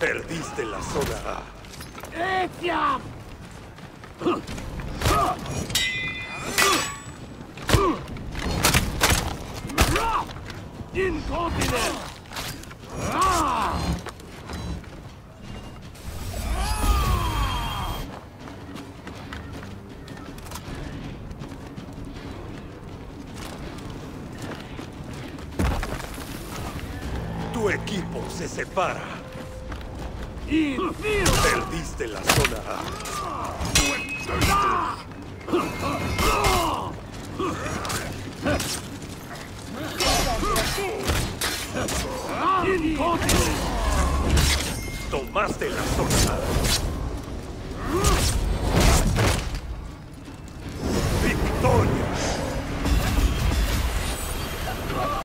Perdiste la zona A. Etiam! Incontinent! Tu equipo se separa. Infirmus! Perdiste la zona A. Tomaste la zona A.